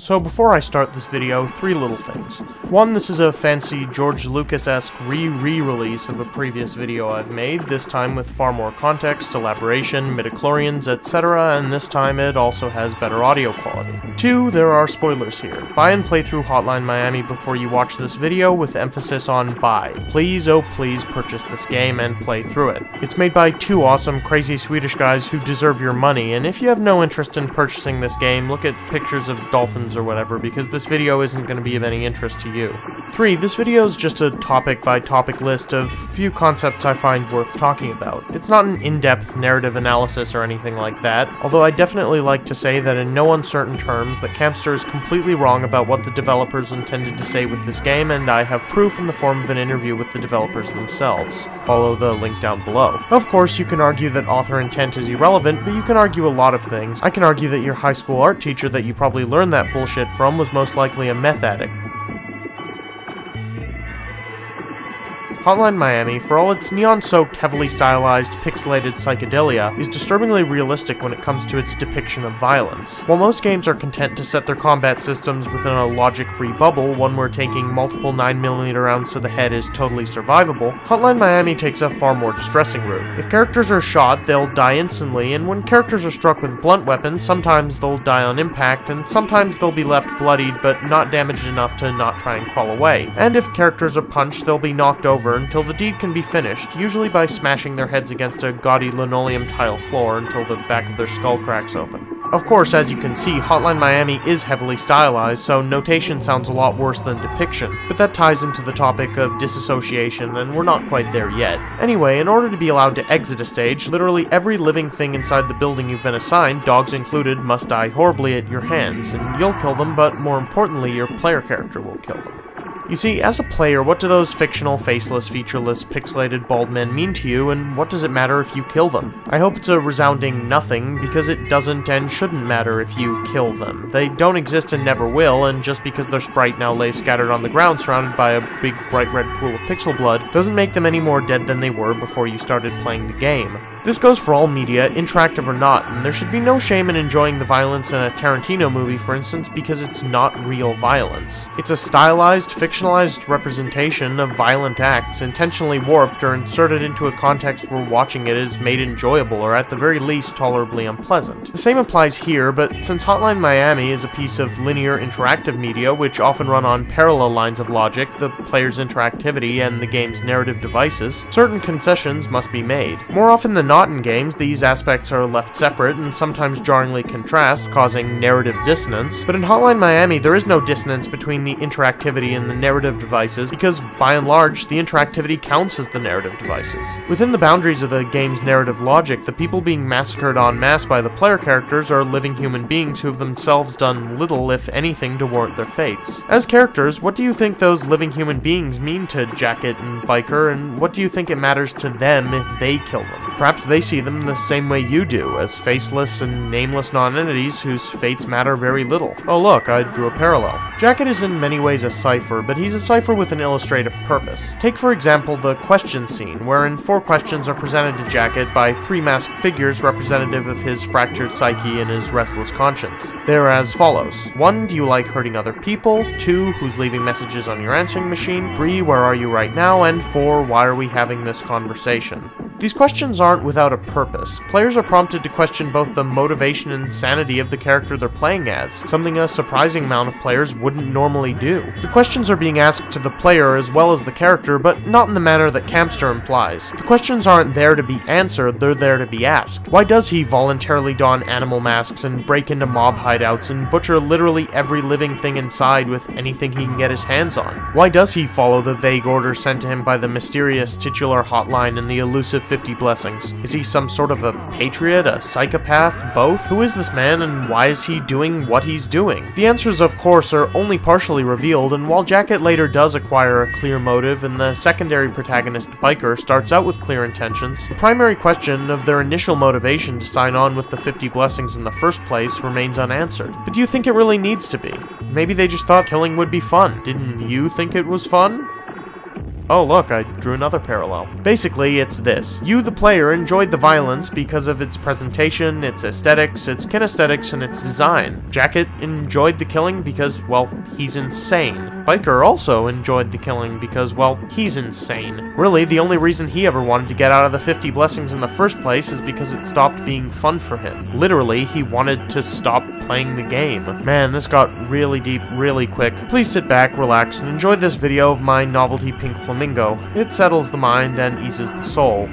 So before I start this video, three little things. One, this is a fancy George Lucas-esque re-re-release of a previous video I've made, this time with far more context, elaboration, midichlorians, etc., and this time it also has better audio quality. Two, there are spoilers here. Buy and play through Hotline Miami before you watch this video, with emphasis on buy. Please, oh please, purchase this game and play through it. It's made by two awesome, crazy Swedish guys who deserve your money, and if you have no interest in purchasing this game, look at pictures of dolphins or whatever, because this video isn't going to be of any interest to you. 3. This video is just a topic by topic list of few concepts I find worth talking about. It's not an in-depth narrative analysis or anything like that, although I definitely like to say that in no uncertain terms that Campster is completely wrong about what the developers intended to say with this game, and I have proof in the form of an interview with the developers themselves. Follow the link down below. Of course, you can argue that author intent is irrelevant, but you can argue a lot of things. I can argue that your high school art teacher that you probably learned that bullshit from was most likely a meth addict. Hotline Miami, for all its neon-soaked, heavily stylized, pixelated psychedelia, is disturbingly realistic when it comes to its depiction of violence. While most games are content to set their combat systems within a logic-free bubble, one where taking multiple 9mm rounds to the head is totally survivable, Hotline Miami takes a far more distressing route. If characters are shot, they'll die instantly, and when characters are struck with blunt weapons, sometimes they'll die on impact, and sometimes they'll be left bloodied but not damaged enough to not try and crawl away. And if characters are punched, they'll be knocked over until the deed can be finished, usually by smashing their heads against a gaudy linoleum tile floor until the back of their skull cracks open. Of course, as you can see, Hotline Miami is heavily stylized, so notation sounds a lot worse than depiction, but that ties into the topic of disassociation, and we're not quite there yet. Anyway, in order to be allowed to exit a stage, literally every living thing inside the building you've been assigned, dogs included, must die horribly at your hands, and you'll kill them, but more importantly, your player character will kill them. You see, as a player, what do those fictional, faceless, featureless, pixelated bald men mean to you, and what does it matter if you kill them? I hope it's a resounding nothing, because it doesn't and shouldn't matter if you kill them. They don't exist and never will, and just because their sprite now lays scattered on the ground surrounded by a big bright red pool of pixel blood, doesn't make them any more dead than they were before you started playing the game. This goes for all media, interactive or not, and there should be no shame in enjoying the violence in a Tarantino movie, for instance, because it's not real violence. It's a stylized, fictionalized representation of violent acts, intentionally warped or inserted into a context where watching it is made enjoyable or at the very least tolerably unpleasant. The same applies here, but since Hotline Miami is a piece of linear interactive media which often run on parallel lines of logic, the player's interactivity and the game's narrative devices, certain concessions must be made. More often than not in games, these aspects are left separate and sometimes jarringly contrast, causing narrative dissonance, but in Hotline Miami there is no dissonance between the interactivity and the narrative devices because, by and large, the interactivity counts as the narrative devices. Within the boundaries of the game's narrative logic, the people being massacred en masse by the player characters are living human beings who have themselves done little, if anything, to warrant their fates. As characters, what do you think those living human beings mean to Jacket and Biker, and what do you think it matters to them if they kill them? Perhaps they see them the same way you do, as faceless and nameless non-entities whose fates matter very little. Oh look, I drew a parallel. Jacket is in many ways a cipher, but he's a cipher with an illustrative purpose. Take for example the question scene, wherein four questions are presented to Jacket by three masked figures representative of his fractured psyche and his restless conscience. They're as follows. 1. Do you like hurting other people? 2. Who's leaving messages on your answering machine? 3. Where are you right now? And 4. Why are we having this conversation? These questions aren't without a purpose. Players are prompted to question both the motivation and sanity of the character they're playing as, something a surprising amount of players wouldn't normally do. The questions are being asked to the player as well as the character, but not in the manner that Campster implies. The questions aren't there to be answered, they're there to be asked. Why does he voluntarily don animal masks and break into mob hideouts and butcher literally every living thing inside with anything he can get his hands on? Why does he follow the vague orders sent to him by the mysterious titular hotline and the elusive 50 blessings? Is he some sort of a patriot, a psychopath, both? Who is this man and why is he doing what he's doing? The answers, of course, are only partially revealed, and while Jacket later does acquire a clear motive and the secondary protagonist, Biker, starts out with clear intentions, the primary question of their initial motivation to sign on with the 50 blessings in the first place remains unanswered. But do you think it really needs to be? Maybe they just thought killing would be fun. Didn't you think it was fun? Oh look, I drew another parallel. Basically, it's this. You, the player, enjoyed the violence because of its presentation, its aesthetics, its kinesthetics, and its design. Jacket enjoyed the killing because, well, he's insane. Biker also enjoyed the killing because, well, he's insane. Really, the only reason he ever wanted to get out of the 50 blessings in the first place is because it stopped being fun for him. Literally, he wanted to stop playing the game. Man, this got really deep really quick. Please sit back, relax, and enjoy this video of my novelty pink flamingo. It settles the mind and eases the soul.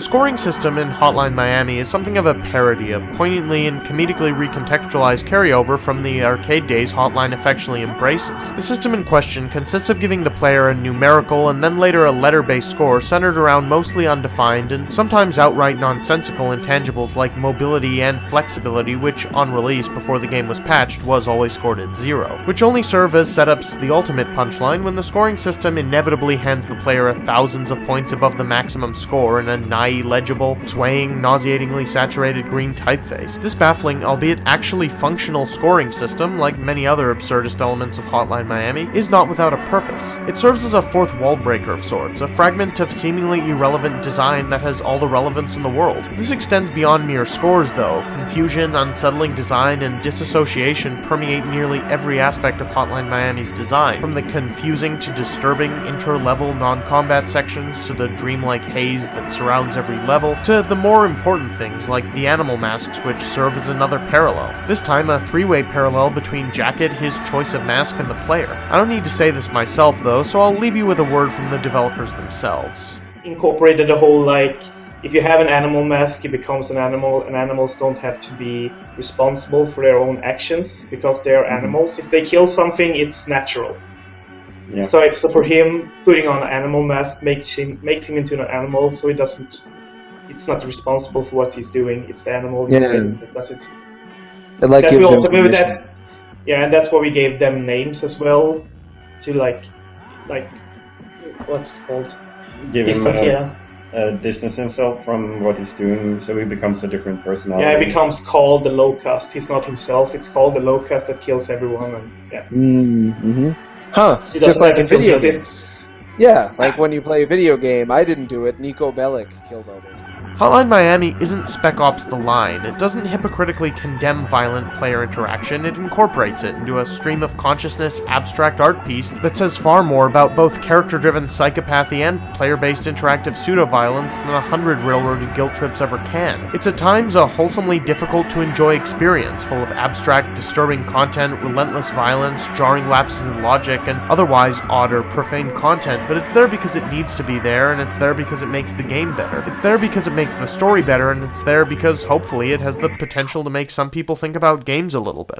The scoring system in Hotline Miami is something of a parody, a poignantly and comedically recontextualized carryover from the arcade days Hotline affectionately embraces. The system in question consists of giving the player a numerical and then later a letter-based score centered around mostly undefined and sometimes outright nonsensical intangibles like mobility and flexibility which, on release before the game was patched, was always scored at zero, which only serve as setups to the ultimate punchline when the scoring system inevitably hands the player thousands of points above the maximum score in a naive legible, swaying, nauseatingly saturated green typeface. This baffling, albeit actually functional scoring system, like many other absurdist elements of Hotline Miami, is not without a purpose. It serves as a fourth wall breaker of sorts, a fragment of seemingly irrelevant design that has all the relevance in the world. This extends beyond mere scores, though. Confusion, unsettling design, and disassociation permeate nearly every aspect of Hotline Miami's design, from the confusing to disturbing intro-level non-combat sections to the dreamlike haze that surrounds every level, to the more important things like the animal masks which serve as another parallel. This time a three-way parallel between Jacket, his choice of mask, and the player. I don't need to say this myself though, so I'll leave you with a word from the developers themselves. Incorporated the whole like if you have an animal mask, it becomes an animal, and animals don't have to be responsible for their own actions because they are mm-hmm. animals. If they kill something, it's natural. Yeah. So, so for him, putting on an animal mask makes him makes him into an animal, so he doesn't. It's not responsible for what he's doing. It's the animal yeah. that does it. It like that gives also, maybe that's yeah, and that's why we gave them names as well to like like what's it called give Distance, him uh, yeah. Uh, distance himself from what he's doing, so he becomes a different personality. Yeah, he becomes called the locust. He's not himself. It's called the locust that kills everyone. And yeah. Mm-hmm. Huh. Just like in video game. Yeah, like when you play a video game. I didn't do it. Niko Bellic killed others. Hotline Miami isn't Spec Ops The Line. It doesn't hypocritically condemn violent player interaction, it incorporates it into a stream of consciousness abstract art piece that says far more about both character-driven psychopathy and player-based interactive pseudo-violence than a hundred railroaded guilt trips ever can. It's at times a wholesomely difficult to enjoy experience, full of abstract, disturbing content, relentless violence, jarring lapses in logic, and otherwise odd or profane content, but it's there because it needs to be there, and it's there because it makes the game better. It's there because it makes makes the story better, and it's there because hopefully it has the potential to make some people think about games a little better.